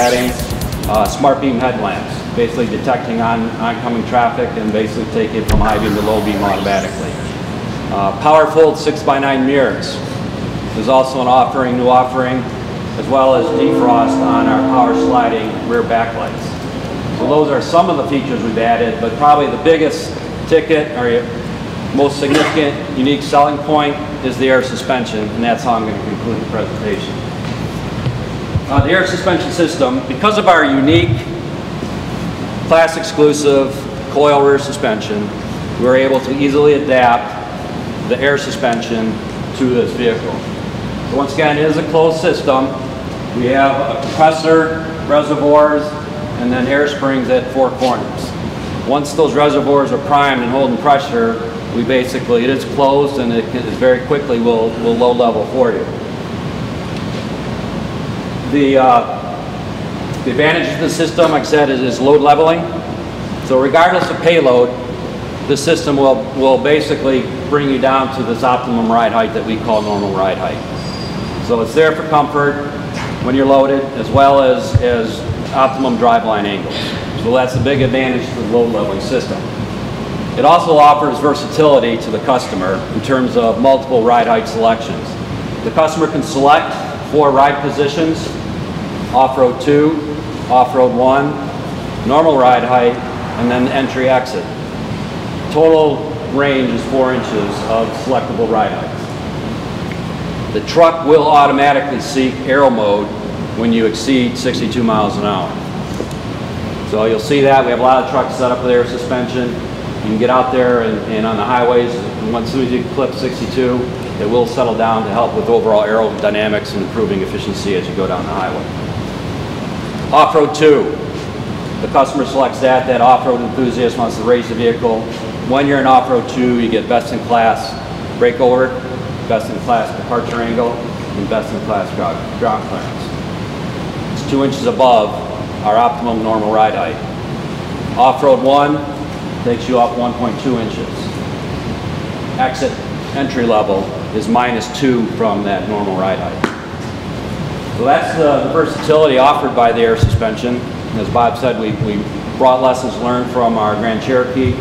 adding uh, smart beam headlamps, basically detecting on oncoming traffic and basically taking it from high beam to low beam automatically. Uh, Powerful 6x9 mirrors is also an offering, new offering, as well as defrost on our power sliding rear backlights. So those are some of the features we've added, but probably the biggest ticket or most significant unique selling point is the air suspension, and that's how I'm going to conclude the presentation. Uh, the air suspension system, because of our unique class exclusive coil rear suspension, we're able to easily adapt the air suspension to this vehicle. So once again, it is a closed system. We have a compressor, reservoirs, and then air springs at four corners. Once those reservoirs are primed and holding pressure, we basically, it is closed and it can, very quickly will, will low level for you. The, uh, the advantage of the system, like I said, is, is load leveling. So regardless of payload, the system will, will basically bring you down to this optimum ride height that we call normal ride height. So it's there for comfort when you're loaded, as well as, as optimum driveline angles. So that's a big advantage to the load leveling system. It also offers versatility to the customer in terms of multiple ride height selections. The customer can select four ride positions, off-road 2, off-road 1, normal ride height, and then entry exit. Total range is 4 inches of selectable ride height. The truck will automatically seek aero mode when you exceed 62 miles an hour. So you'll see that. We have a lot of trucks set up with air suspension. You can get out there and, and on the highways, as soon as you clip 62, it will settle down to help with overall aerodynamics and improving efficiency as you go down the highway. Off-road 2. The customer selects that. That off-road enthusiast wants to raise the vehicle. When you're in off-road 2, you get best-in-class breakover, best-in-class departure angle, and best-in-class ground, ground clearance. It's two inches above our optimum normal ride height. Off-road 1, takes you up 1.2 inches. Exit entry level is minus two from that normal ride height. So that's the, the versatility offered by the air suspension. As Bob said, we, we brought lessons learned from our Grand Cherokee